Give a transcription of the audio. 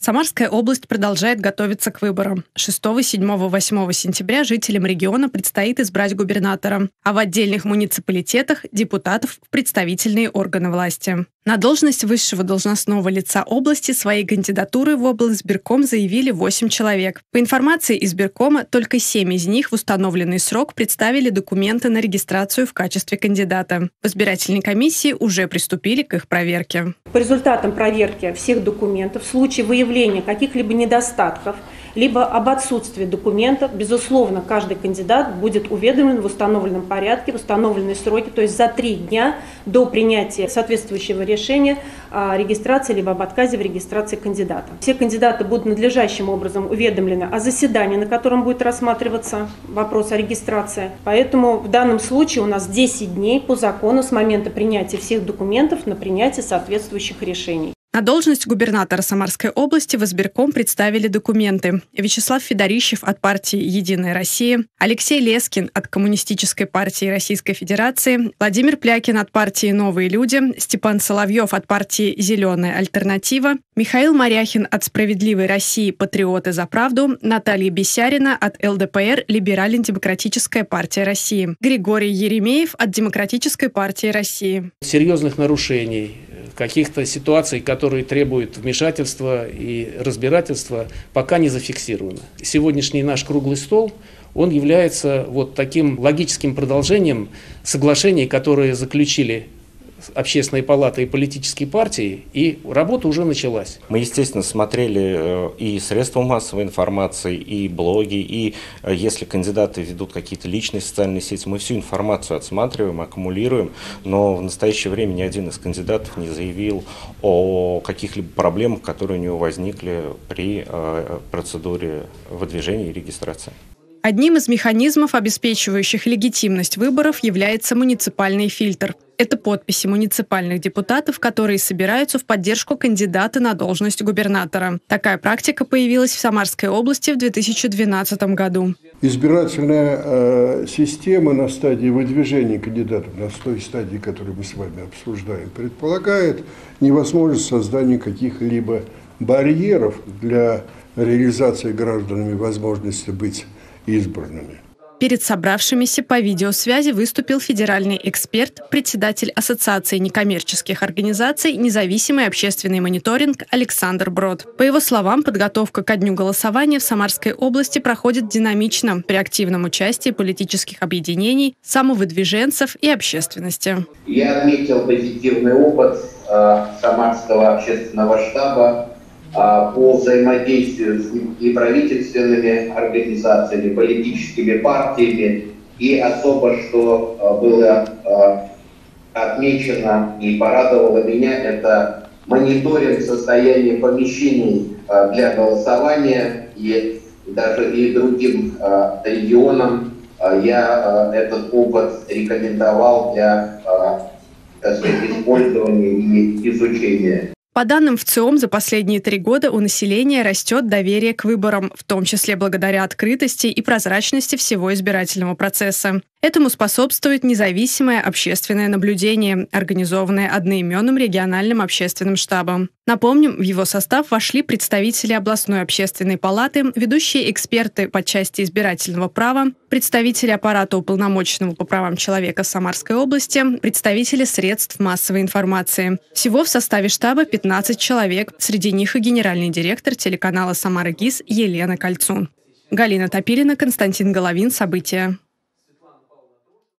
Самарская область продолжает готовиться к выборам. 6, 7, 8 сентября жителям региона предстоит избрать губернатора, а в отдельных муниципалитетах – депутатов в представительные органы власти. На должность высшего должностного лица области свои кандидатуры в облсбирком заявили 8 человек. По информации избиркома, только 7 из них в установленный срок представили документы на регистрацию в качестве кандидата. В избирательной комиссии уже приступили к их проверке. По результатам проверки всех документов в случае выявления каких-либо недостатков – либо об отсутствии документов, безусловно, каждый кандидат будет уведомлен в установленном порядке, в установленные сроки, то есть за три дня до принятия соответствующего решения о регистрации либо об отказе в регистрации кандидата. Все кандидаты будут надлежащим образом уведомлены о заседании, на котором будет рассматриваться вопрос о регистрации. Поэтому в данном случае у нас 10 дней по закону с момента принятия всех документов на принятие соответствующих решений. На должность губернатора Самарской области в избирком представили документы. Вячеслав Федорищев от партии «Единая Россия», Алексей Лескин от Коммунистической партии Российской Федерации, Владимир Плякин от партии «Новые люди», Степан Соловьев от партии «Зеленая альтернатива», Михаил Маряхин от «Справедливой России. Патриоты за правду», Наталья Бесярина от ЛДПР «Либерально-демократическая партия России», Григорий Еремеев от Демократической партии России. Серьезных нарушений каких-то ситуаций, которые требуют вмешательства и разбирательства, пока не зафиксировано. Сегодняшний наш круглый стол, он является вот таким логическим продолжением соглашений, которые заключили общественные палаты и политические партии, и работа уже началась. Мы, естественно, смотрели э, и средства массовой информации, и блоги, и э, если кандидаты ведут какие-то личные социальные сети, мы всю информацию отсматриваем, аккумулируем, но в настоящее время ни один из кандидатов не заявил о каких-либо проблемах, которые у него возникли при э, процедуре выдвижения и регистрации. Одним из механизмов, обеспечивающих легитимность выборов, является муниципальный фильтр. Это подписи муниципальных депутатов, которые собираются в поддержку кандидата на должность губернатора. Такая практика появилась в Самарской области в 2012 году. Избирательная э, система на стадии выдвижения кандидатов, на той стадии, которую мы с вами обсуждаем, предполагает невозможность создания каких-либо барьеров для реализации гражданами возможности быть избранными. Перед собравшимися по видеосвязи выступил федеральный эксперт, председатель Ассоциации некоммерческих организаций «Независимый общественный мониторинг» Александр Брод. По его словам, подготовка ко дню голосования в Самарской области проходит динамично при активном участии политических объединений, самовыдвиженцев и общественности. Я отметил позитивный опыт э, Самарского общественного штаба по взаимодействию с неправительственными организациями, политическими партиями. И особо, что а, было а, отмечено и порадовало меня, это мониторинг состояния помещений для голосования и даже и другим регионам я этот опыт рекомендовал для так сказать, использования и изучения. По данным ВЦИОМ, за последние три года у населения растет доверие к выборам, в том числе благодаря открытости и прозрачности всего избирательного процесса. Этому способствует независимое общественное наблюдение, организованное одноименным региональным общественным штабом. Напомним, в его состав вошли представители областной общественной палаты, ведущие эксперты по части избирательного права, представители аппарата уполномоченного по правам человека Самарской области, представители средств массовой информации. Всего в составе штаба 15 человек, среди них и генеральный директор телеканала «Самара ГИС» Елена Кольцун. Галина Топилина, Константин Головин. События.